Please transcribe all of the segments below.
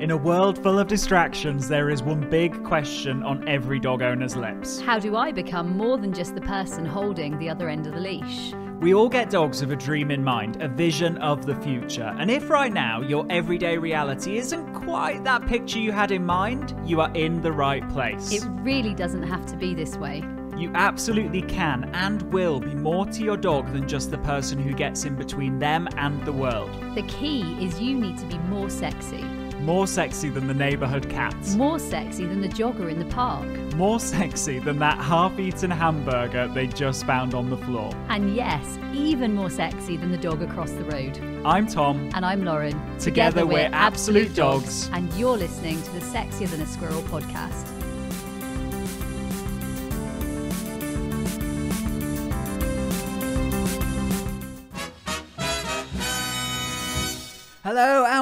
In a world full of distractions, there is one big question on every dog owner's lips. How do I become more than just the person holding the other end of the leash? We all get dogs with a dream in mind, a vision of the future. And if right now your everyday reality isn't quite that picture you had in mind, you are in the right place. It really doesn't have to be this way. You absolutely can and will be more to your dog than just the person who gets in between them and the world. The key is you need to be more sexy. More sexy than the neighbourhood cats. More sexy than the jogger in the park. More sexy than that half eaten hamburger they just found on the floor. And yes, even more sexy than the dog across the road. I'm Tom. And I'm Lauren. Together, we're absolute dogs. And you're listening to the Sexier Than a Squirrel podcast.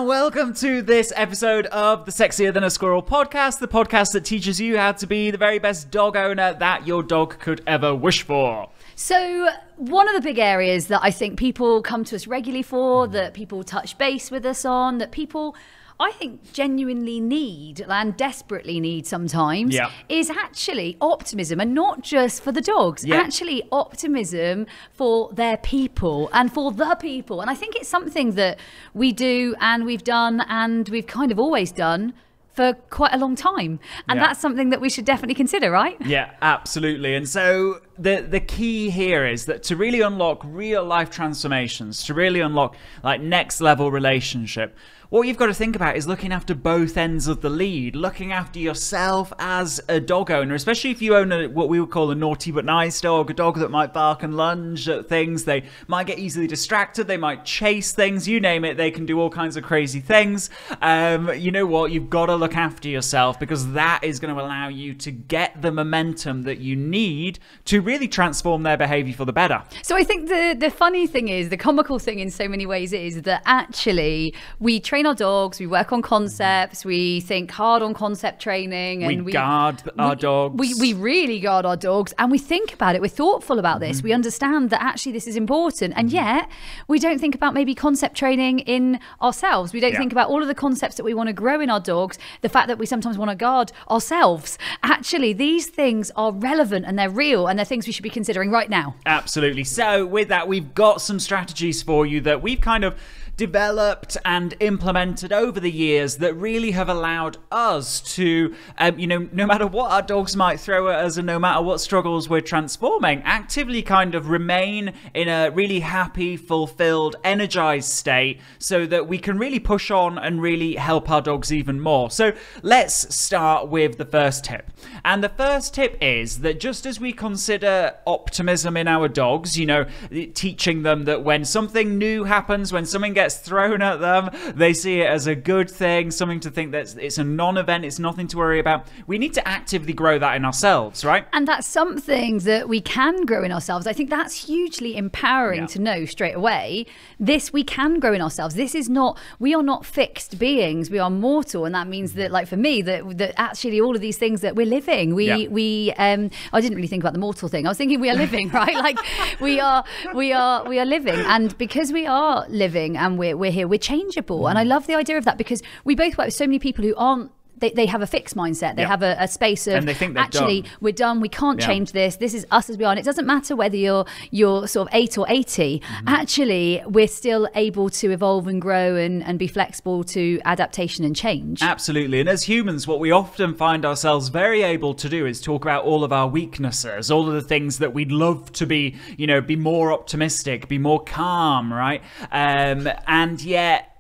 Welcome to this episode of the Sexier Than a Squirrel podcast, the podcast that teaches you how to be the very best dog owner that your dog could ever wish for. So, one of the big areas that I think people come to us regularly for, that people touch base with us on, that people I think genuinely need and desperately need sometimes Yeah. is actually optimism and not just for the dogs, Yeah. actually optimism for their people and for the people. And I think it's something that we do and we've done and we've kind of always done for quite a long time. And Yeah. that's something that we should definitely consider, right? Yeah, absolutely. And so the the key here is that to really unlock real life transformations, to really unlock like next level relationship, what you've got to think about is looking after both ends of the lead, looking after yourself as a dog owner, especially if you own a, what we would call a naughty but nice dog, a dog that might bark and lunge at things. They might get easily distracted. They might chase things. You name it. They can do all kinds of crazy things. Um, you know what? You've got to look after yourself because that is going to allow you to get the momentum that you need to really transform their behavior for the better. So I think the the funny thing is, the comical thing in so many ways is that actually we train our dogs, we work on concepts, we think hard on concept training, and We we, guard our we- dogs. We we really guard our dogs, and we think about it. We're thoughtful about this. Mm-hmm. We understand that actually this is important, and yet we don't think about maybe concept training in ourselves. We don't Yeah. think about all of the concepts that we want to grow in our dogs. The fact that we sometimes want to guard ourselves. Actually, these things are relevant and they're real, and they're things we should be considering right now. Absolutely. So, with that, we've got some strategies for you that we've kind of developed and implemented over the years that really have allowed us to, um, you know, no matter what our dogs might throw at us and no matter what struggles we're transforming, actively kind of remain in a really happy, fulfilled, energized state so that we can really push on and really help our dogs even more. So, let's start with the first tip. And the first tip is that just as we consider optimism in our dogs, you know, teaching them that when something new happens, when something gets thrown at them, they see it as a good thing, something to think that it's a non event, it's nothing to worry about. We need to actively grow that in ourselves, right? And that's something that we can grow in ourselves. I think that's hugely empowering Yeah. to know straight away. This we can grow in ourselves. This is not we are not fixed beings. We are mortal, and that means that, like for me, that that actually all of these things that we're living. We Yeah. we um I didn't really think about the mortal thing. I was thinking we are living, right? Like we are we are we are living, and because we are living and we're we're here, we're changeable. And I mm. love the idea of that because we both work with so many people who aren't. They, they have a fixed mindset. They Yeah. have a, a space of And they think actually done. we're done. We can't Yeah. change this. This is us as we are. And it doesn't matter whether you're you're sort of eight or 80 Mm-hmm. Actually, we're still able to evolve and grow and, and be flexible to adaptation and change. Absolutely. And as humans, what we often find ourselves very able to do is talk about all of our weaknesses, all of the things that we'd love to be, you know, be more optimistic, be more calm, right? Um, and yet,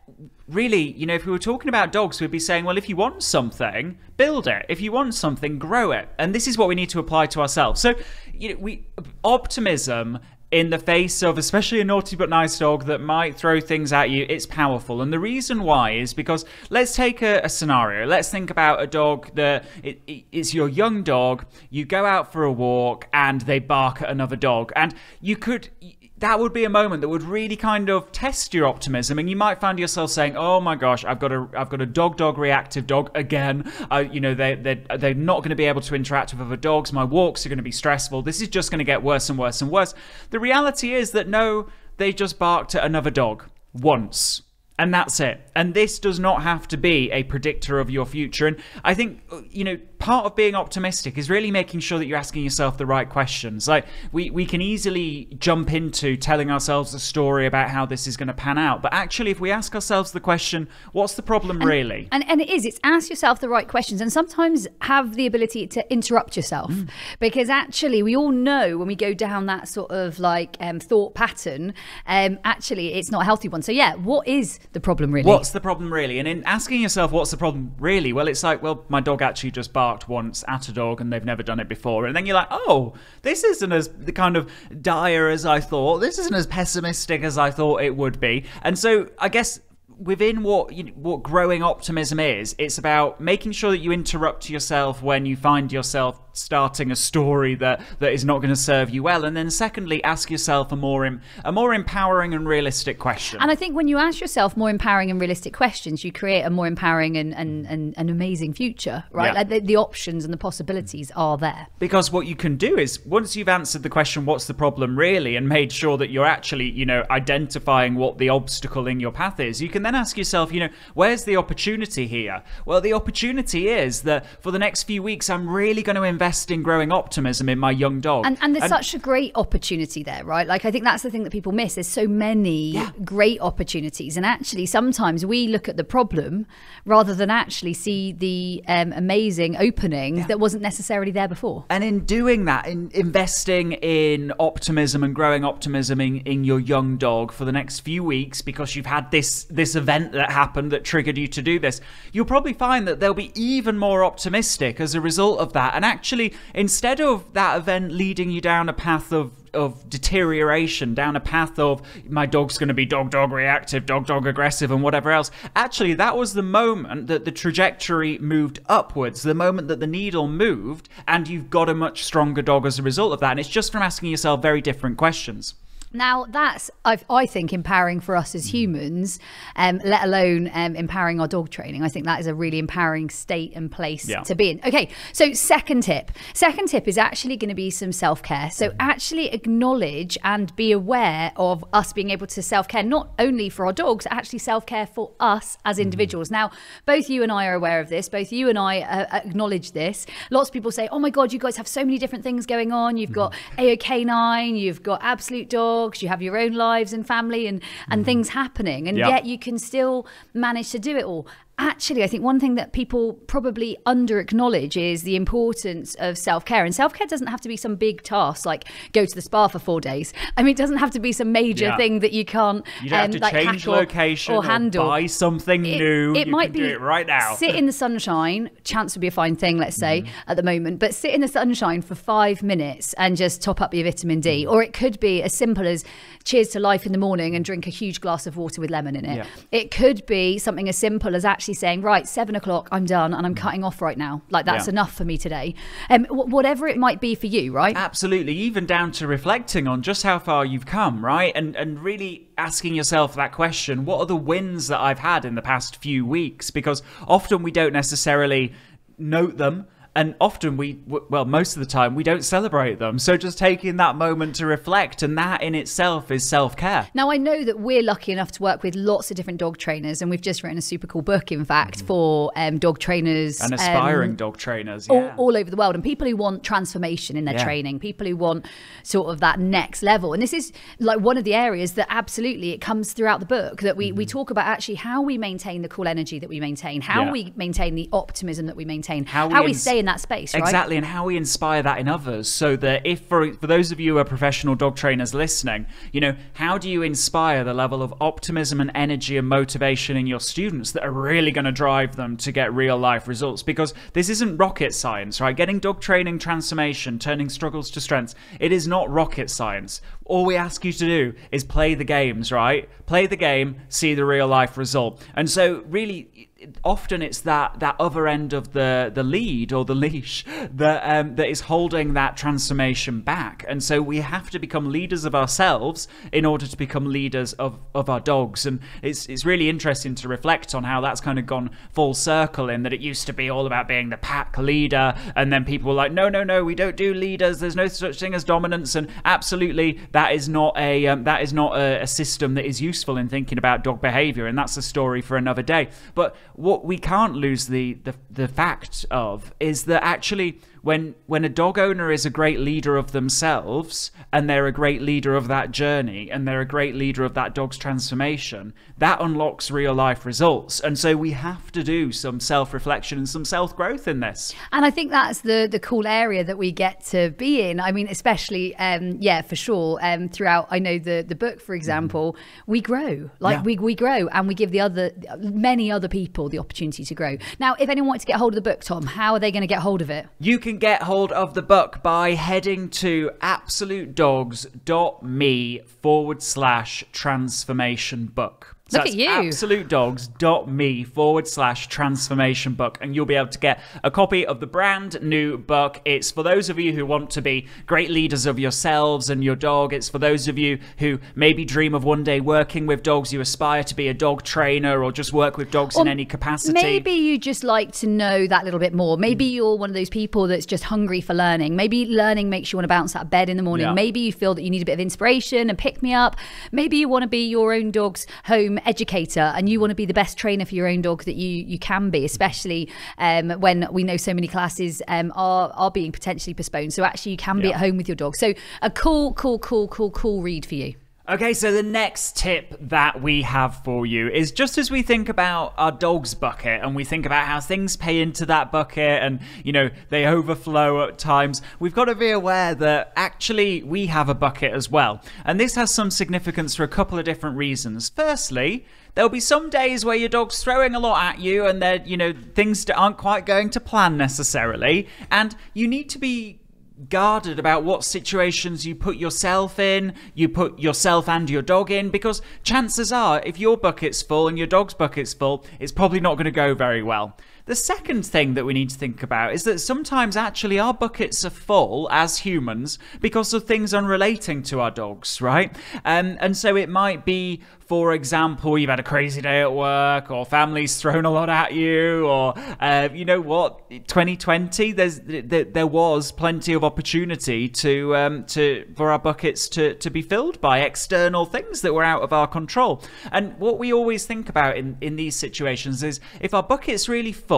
really, you know, if we were talking about dogs, we'd be saying, well, if you want something, build it. If you want something, grow it. And this is what we need to apply to ourselves. So, you know, we optimism in the face of especially a naughty but nice dog that might throw things at you, it's powerful. And the reason why is because let's take a, a scenario. Let's think about a dog that it, it- it's your young dog. You go out for a walk and they bark at another dog, and you could. That would be a moment that would really kind of test your optimism, and you might find yourself saying, "Oh my gosh, I've got a, I've got a dog-dog reactive dog again. Uh, you know, they, they, they're not going to be able to interact with other dogs. My walks are going to be stressful. This is just going to get worse and worse and worse." The reality is that no, they just barked at another dog once. And that's it. And this does not have to be a predictor of your future. And I think, you know, part of being optimistic is really making sure that you're asking yourself the right questions. Like, we, we can easily jump into telling ourselves a story about how this is going to pan out. But actually, if we ask ourselves the question, what's the problem really? And, and it is, it's ask yourself the right questions and sometimes have the ability to interrupt yourself. Mm. Because actually, we all know when we go down that sort of like um, thought pattern, um, actually, it's not a healthy one. So, yeah, what is the problem really? What's the problem really? And in asking yourself, what's the problem really? Well, it's like, well, my dog actually just barked once at a dog and they've never done it before. And then you're like, oh, this isn't as the kind of dire as I thought. This isn't as pessimistic as I thought it would be. And so I guess within what you know, what growing optimism is, it's about making sure that you interrupt yourself when you find yourself starting a story that that is not going to serve you well. And then secondly ask yourself a more a more empowering and realistic question. And i think when you ask yourself more empowering and realistic questions you create a more empowering and and, mm. and an amazing future right? Yeah. like the, the options and the possibilities mm. are there. Because what you can do is once you've answered the question what's the problem really and made sure that you're actually you know identifying what the obstacle in your path is you can then ask yourself you know where's the opportunity here? Well the opportunity is that for the next few weeks i'm really going to invest invest in growing optimism in my young dog. And, and there's and, such a great opportunity there, right? Like, I think that's the thing that people miss. There's so many yeah. great opportunities. And actually, sometimes we look at the problem rather than actually see the um, amazing opening yeah. that wasn't necessarily there before. And in doing that, in investing in optimism and growing optimism in, in your young dog for the next few weeks, because you've had this, this event that happened that triggered you to do this, you'll probably find that they'll be even more optimistic as a result of that. And actually, actually, instead of that event leading you down a path of of deterioration down a path of my dog's going to be dog dog reactive dog dog aggressive and whatever else actually that was the moment that the trajectory moved upwards the moment that the needle moved and you've got a much stronger dog as a result of that. And it's just from asking yourself very different questions now that's I've, i think empowering for us as humans, um, let alone um, empowering our dog training. I think that is a really empowering state and place yeah. to be in. Okay, so second tip. Second tip is actually going to be some self care. So mm-hmm. actually acknowledge and be aware of us being able to self care not only for our dogs, actually self care for us as mm-hmm. individuals. Mm-hmm. Now, both you and I are aware of this. Both you and I uh, acknowledge this. Lots of people say, "Oh my God, you guys have so many different things going on. You've got mm-hmm. AOK9, you've got Absolute Dog." Dogs, you have your own lives and family and, and mm. things happening. And yet you can still manage to do it all actually, I think one thing that people probably under acknowledge is the importance of self care. And self care doesn't have to be some big task like go to the spa for four days. I mean, it doesn't have to be some major yeah. thing that you can't you don't um, have to like change location or, or, handle. buy something it, new. It you might be it right now. Sit in the sunshine. Chance would be a fine thing, let's say mm. at the moment. But sit in the sunshine for five minutes and just top up your vitamin D. Mm. Or it could be as simple as cheers to life in the morning and drink a huge glass of water with lemon in it. Yeah. It could be something as simple as actually saying, right, seven o'clock, I'm done and I'm mm. cutting off right now. Like that's yeah. enough for me today. Um, w- whatever it might be for you, right? Absolutely. Even down to reflecting on just how far you've come, right? And and really asking yourself that question: What are the wins that I've had in the past few weeks? Because often we don't necessarily note them and often we well most of the time we don't celebrate them so just taking that moment to reflect and that in itself is self-care now i know that we're lucky enough to work with lots of different dog trainers and we've just written a super cool book in fact mm. for um, dog trainers and aspiring um, dog trainers yeah. all, all, over the world and people who want transformation in their yeah. training people who want sort of that next level and this is like one of the areas that absolutely it comes throughout the book that we, mm. we talk about actually how we maintain the cool energy that we maintain how yeah. we maintain the optimism that we maintain how we, how we stay in that space, right? Exactly, and how we inspire that in others so that if, for, for those of you who are professional dog trainers listening, you know, how do you inspire the level of optimism and energy and motivation in your students that are really going to drive them to get real life results? Because this isn't rocket science, right? Getting dog training transformation, turning struggles to strengths, it is not rocket science. All we ask you to do is play the games, right? Play the game, see the real life result. And so, really, often it's that that other end of the the lead or the leash that um, that is holding that transformation back. And so we have to become leaders of ourselves in order to become leaders of of our dogs. And it's it's really interesting to reflect on how that's kind of gone full circle in that it used to be all about being the pack leader and then people were like no no no we don't do leaders. There's no such thing as dominance. And absolutely that is not a um, that is not a, a system that is useful in thinking about dog behavior, and that's a story for another day. But what we can't lose the the, the fact of is that actually when when a dog owner is a great leader of themselves and they're a great leader of that journey and they're a great leader of that dog's transformation that unlocks real life results. And so we have to do some self-reflection and some self-growth in this. And i think that's the the cool area that we get to be in. I mean especially um yeah for sure um throughout i know the the book for example mm. we grow. Like yeah. we we grow and we give the other many other people the opportunity to grow. Now if anyone wants to get hold of the book tom how are they going to get hold of it? You can get hold of the book by heading to absolutedogs.me forward slash transformation book. So Look at you. absolutedogs.me forward slash transformation book, and you'll be able to get a copy of the brand new book. It's for those of you who want to be great leaders of yourselves and your dog. It's for those of you who maybe dream of one day working with dogs. You aspire to be a dog trainer or just work with dogs or in any capacity. Maybe you just like to know that little bit more. Maybe mm. you're one of those people that's just hungry for learning. Maybe learning makes you want to bounce out of bed in the morning. Yeah. Maybe you feel that you need a bit of inspiration and pick me up. Maybe you want to be your own dog's home educator and you want to be the best trainer for your own dog that you you can be, especially um, when we know so many classes um, are are being potentially postponed. So actually, you can be at home with your dog. So a cool, cool, cool, cool, cool read for you. Okay, so the next tip that we have for you is just as we think about our dog's bucket and we think about how things pay into that bucket and, you know, they overflow at times, we've got to be aware that actually we have a bucket as well. And this has some significance for a couple of different reasons. Firstly, there'll be some days where your dog's throwing a lot at you and they're, you know, things aren't quite going to plan necessarily. And you need to be guarded about what situations you put yourself in, you put yourself and your dog in, because chances are, if your bucket's full and your dog's bucket's full, it's probably not going to go very well. The second thing that we need to think about is that sometimes actually our buckets are full as humans because of things unrelating to our dogs, right? Um, and so it might be for example, you've had a crazy day at work, or family's thrown a lot at you, or uh, you know what, 2020, there's there, there was plenty of opportunity to um, to for our buckets to to be filled by external things that were out of our control. And what we always think about in in these situations is if our bucket's really full,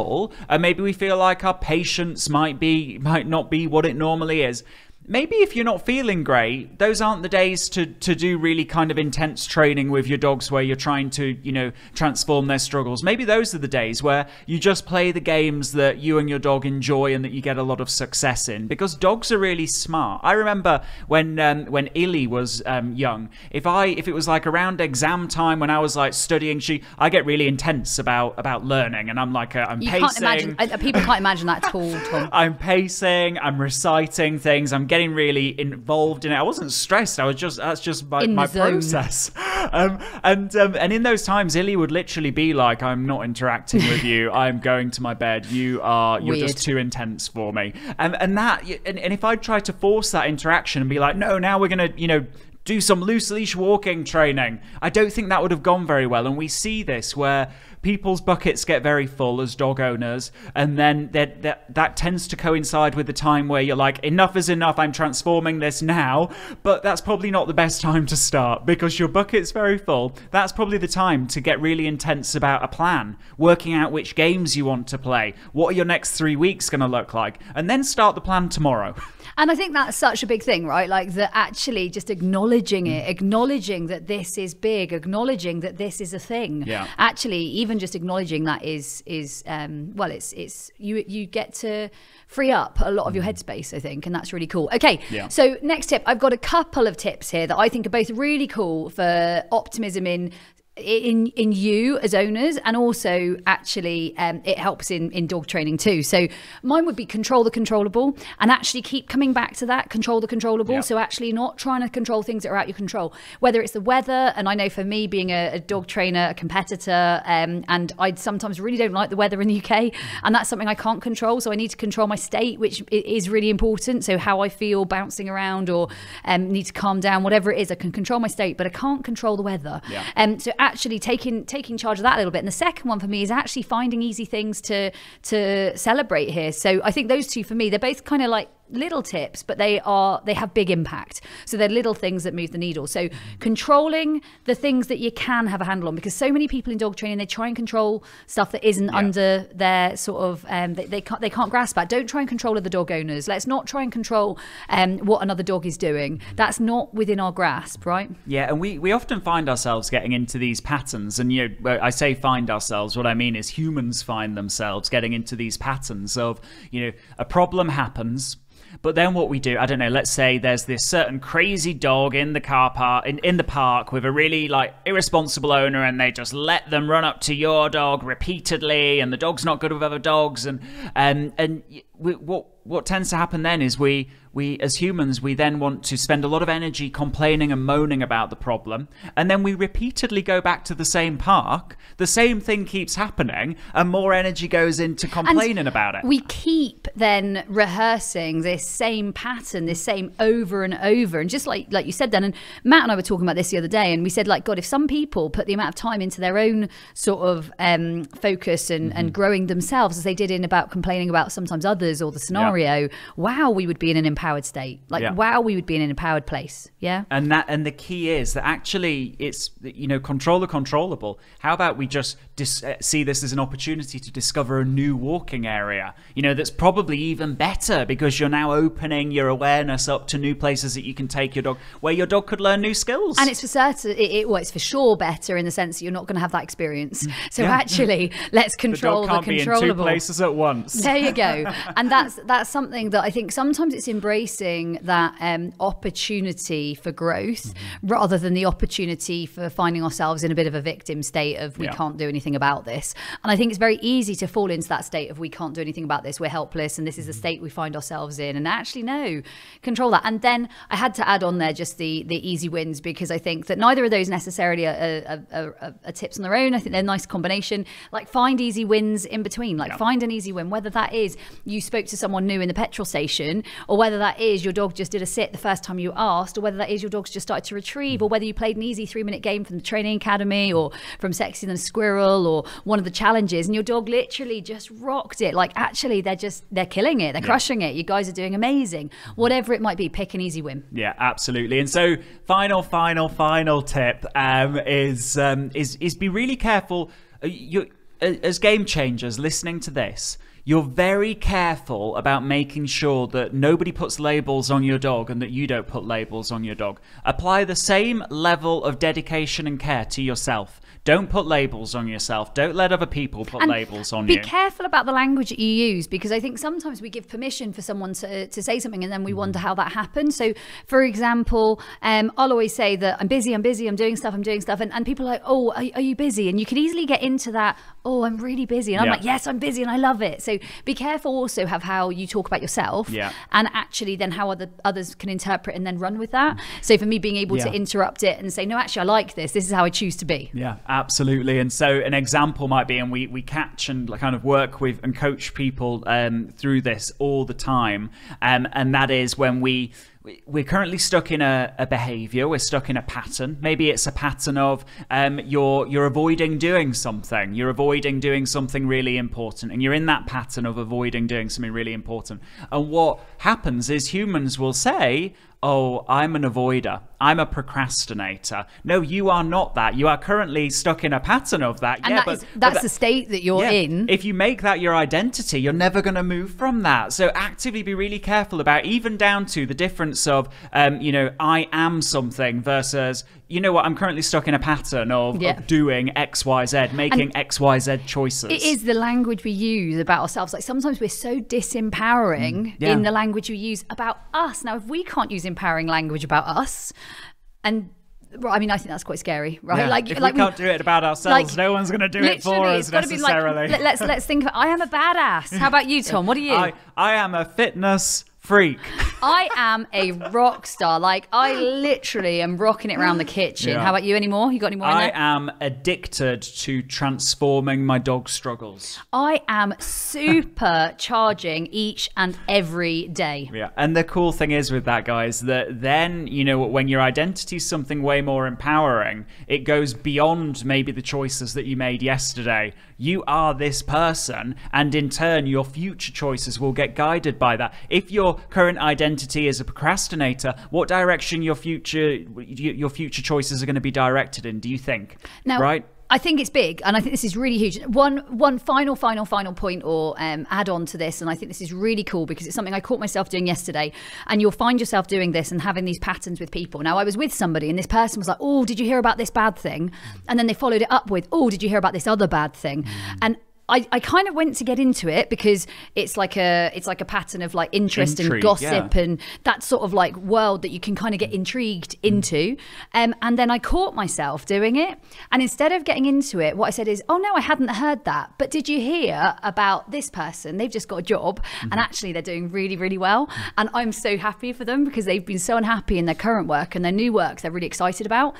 and maybe we feel like our patience might be might not be what it normally is maybe if you're not feeling great, those aren't the days to, to do really kind of intense training with your dogs where you're trying to, you know, transform their struggles. Maybe those are the days where you just play the games that you and your dog enjoy and that you get a lot of success in because dogs are really smart. I remember when um, when Illy was um, young, if I if it was like around exam time when I was like studying, she I get really intense about about learning and I'm like uh, I'm you pacing. Can't imagine, uh, people can't imagine that at all, Tom. I'm pacing, I'm reciting things, I'm getting getting really involved in it. I wasn't stressed. I was just that's just my, my process. Um, and um, and in those times, Illy would literally be like, "I'm not interacting with you. I'm going to my bed. You are you're Weird. just too intense for me." And and that and, and if I tried to force that interaction and be like, "No, now we're gonna you know." do some loose leash walking training. I don't think that would have gone very well. And we see this where people's buckets get very full as dog owners, and then that, that that tends to coincide with the time where you're like, enough is enough. I'm transforming this now. But that's probably not the best time to start because your bucket's very full. That's probably the time to get really intense about a plan, working out which games you want to play, what are your next three weeks going to look like, and then start the plan tomorrow. And I think that's such a big thing, right? Like that actually just acknowledging it, mm. acknowledging that this is big, acknowledging that this is a thing. Yeah. Actually, even just acknowledging that is is um, well, it's it's you you get to free up a lot of your mm. headspace, I think, and that's really cool. Okay, yeah. so next tip, I've got a couple of tips here that I think are both really cool for optimism in in in you as owners and also actually um, it helps in in dog training too. So mine would be control the controllable and actually keep coming back to that control the controllable. So actually not trying to control things that are out your control. Whether it's the weather and i know for me being a, a dog trainer a competitor um, and i sometimes really don't like the weather in the uk and that's something i can't control. So i need to control my state which is really important. So how i feel bouncing around or um, need to calm down whatever it is i can control my state but i can't control the weather. Yeah. um, so actually taking taking charge of that a little bit. And the second one for me is actually finding easy things to to celebrate here. So I think those two for me, they're both kind of like little tips, but they are they have big impact. So they're little things that move the needle. So controlling the things that you can have a handle on, because so many people in dog training they try and control stuff that isn't under their sort of um, they, they can't they can't grasp that. Don't try and control other dog owners. Let's not try and control um, what another dog is doing. That's not within our grasp, right? Yeah, and we, we often find ourselves getting into these patterns. And you know, I say find ourselves, what I mean is humans find themselves getting into these patterns of, you know, a problem happens. But then what we do, I don't know, let's say there's this certain crazy dog in the car park in, in the park with a really like irresponsible owner and they just let them run up to your dog repeatedly and the dog's not good with other dogs and um, and and we, what what tends to happen then is we we as humans we then want to spend a lot of energy complaining and moaning about the problem and then we repeatedly go back to the same park the same thing keeps happening and more energy goes into complaining And about it We keep then rehearsing this same pattern, this same over and over. And just like like you said then, and Matt and I were talking about this the other day, and we said like, God, if some people put the amount of time into their own sort of um, focus and, Mm-hmm. and growing themselves as they did in about complaining about sometimes others or the scenario, wow, we would be in an empowered state. Like Yeah. wow, we would be in an empowered place. Yeah. and that and the key is that actually it's you know control the controllable how about we just dis- uh, see this as an opportunity to discover a new walking area you know that's probably even better because you're now opening your awareness up to new places that you can take your dog where your dog could learn new skills And it's for certain, it, it, well, it's for sure better in the sense that you're not going to have that experience. So Mm. Yeah. actually, let's control the dog can't the be in two places at once There you go. And that's that's something that I think sometimes it's embracing that um, opportunity for growth Mm-hmm. rather than the opportunity for finding ourselves in a bit of a victim state of we Yeah. can't do anything about this. And I think it's very easy to fall into that state of we can't do anything about this, we're helpless, and this is the Mm-hmm. state we find ourselves in. And actually, no, control that. And then I had to add on there just the the easy wins because I think that neither of those necessarily are, are, are, are, are tips on their own. I think they're a nice combination. Like find easy wins in between. Like Yeah. find an easy win, whether that is you spoke to someone new in the petrol station, or whether that is your dog just did a sit the first time you asked, or whether that is your dog's just started to retrieve, or whether you played an easy three minute game from the training academy or from Sexy Than a Squirrel or one of the challenges, and your dog literally just rocked it. Like actually, they're just they're killing it, they're crushing it. You guys are doing amazing. Whatever it might be, pick an easy win. Yeah, absolutely. And so, final, final, final tip um, is um, is is be really careful. Uh, You uh, as game changers listening to this. You're very careful about making sure that nobody puts labels on your dog and that you don't put labels on your dog. Apply the same level of dedication and care to yourself. Don't put labels on yourself. Don't let other people put And labels on be you. Be careful about the language that you use because I think sometimes we give permission for someone to, to say something and then we wonder how that happened. So, for example, um, I'll always say that I'm busy, I'm busy, I'm doing stuff, I'm doing stuff. And, and people are like, oh, are, are you busy? And you can easily get into that, oh, I'm really busy. And I'm Yeah. like, yes, I'm busy and I love it. So be careful also of how you talk about yourself Yeah. and actually then how other others can interpret and then run with that. So for me, being able to interrupt it and say, no, actually, I like this. This is how I choose to be. Yeah, absolutely. And so an example might be, and we, we catch and kind of work with and coach people um, through this all the time. Um, and that is when we- we're currently stuck in a, a behavior we're stuck in a pattern. Maybe it's a pattern of um, you're you're avoiding doing something. You're avoiding doing something really important and you're in that pattern of avoiding doing something really important. And what happens is humans will say oh, I'm an avoider. I'm a procrastinator. No, you are not that. You are currently stuck in a pattern of that. And yeah, that but is- but that's that- the state that you're yeah, in. If you make that your identity, you're never going to move from that. So actively be really careful about even down to the difference of, um, you know, I am something versus, you know what, I'm currently stuck in a pattern of, Yeah. of doing X, Y, Z, making X, Y, Z choices. It is the language we use about ourselves. Like sometimes we're so disempowering Mm, yeah. in the language we use about us. Now, if we can't use empowering language about us, and well, I mean, I think that's quite scary, right? Yeah. Like, if like we can't do it about ourselves, like, no one's going to do it for us it's gotta be like, necessarily. let- let's let's think of. I am a badass. How about you, Tom? What are you? I, I am a fitness freak. I am a rock star. Like I literally am rocking it around the kitchen. Yeah. How about you? Any more? You got any more? I am addicted to transforming my dog struggles. I am super charging each and every day. Yeah, and the cool thing is with that, guys, that then you know when your identity is something way more empowering, it goes beyond maybe the choices that you made yesterday. You are this person, and in turn, your future choices will get guided by that. If you're current identity as a procrastinator, what direction your future your future choices are going to be directed in? Do you think? Now, right? I think it's big, and I think this is really huge. One, one final, final, final point or um, add on to this, and I think this is really cool because it's something I caught myself doing yesterday. And you'll find yourself doing this and having these patterns with people. Now, I was with somebody, and this person was like, "Oh, did you hear about this bad thing?" And then they followed it up with, "Oh, did you hear about this other bad thing?" And I, I kind of went to get into it because it's like a it's like a pattern of like interest Intrigue, and gossip yeah. and that sort of like world that you can kind of get intrigued into. Um, and then I caught myself doing it. And instead of getting into it, what I said is, "Oh no, I hadn't heard that. But did you hear about this person? They've just got a job, and actually they're doing really really well. And I'm so happy for them because they've been so unhappy in their current work and their new work they're really excited about."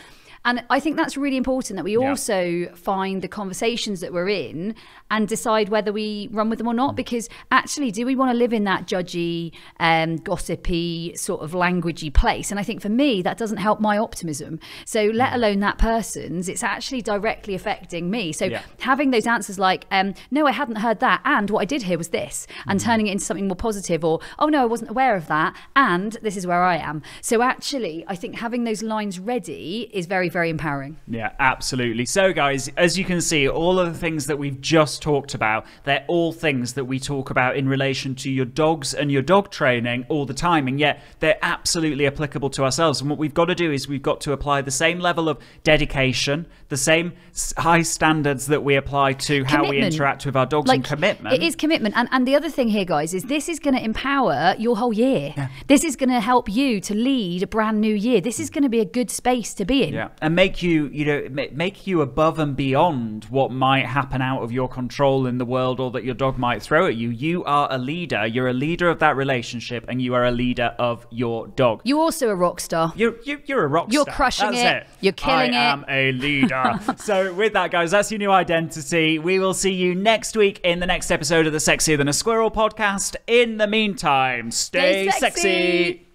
And I think that's really important that we Yeah. also find the conversations that we're in and decide whether we run with them or not. Because actually, do we want to live in that judgy, um, gossipy, sort of languagey place? And I think for me, that doesn't help my optimism. So, let alone that person's, it's actually directly affecting me. So, Yeah. having those answers like, um, no, I hadn't heard that. And what I did hear was this, and turning it into something more positive, or, oh, no, I wasn't aware of that. And this is where I am. So, actually, I think having those lines ready is very, very empowering. Yeah, absolutely. So, guys, as you can see, all of the things that we've just talked about, they're all things that we talk about in relation to your dogs and your dog training all the time. And yet, they're absolutely applicable to ourselves. And what we've got to do is we've got to apply the same level of dedication, the same high standards that we apply to how we interact with our dogs and commitment. It is commitment. And, and the other thing here, guys, is this is going to empower your whole year. This is going to help you to lead a brand new year. This is going to be a good space to be in. Yeah, and make you, you know, make you above and beyond what might happen out of your control in the world or that your dog might throw at you. You are a leader. You're a leader of that relationship, and you are a leader of your dog. You're also a rock star. You're, you, you're a rock You're star. crushing That's it. You're killing I it. am a leader. so with that, guys, that's your new identity. We will see you next week in the next episode of the Sexier Than a Squirrel podcast. In the meantime, stay, Stay sexy.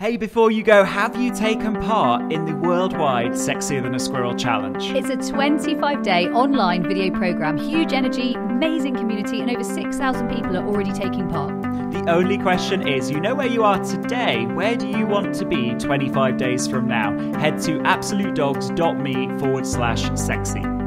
Hey, before you go, have you taken part in the worldwide Sexier Than a Squirrel challenge? It's a 25 day online video program, huge energy, amazing community, and over 6,000 people are already taking part. The only question is you know where you are today. Where do you want to be 25 days from now? Head to absolutedogs.me forward slash sexy.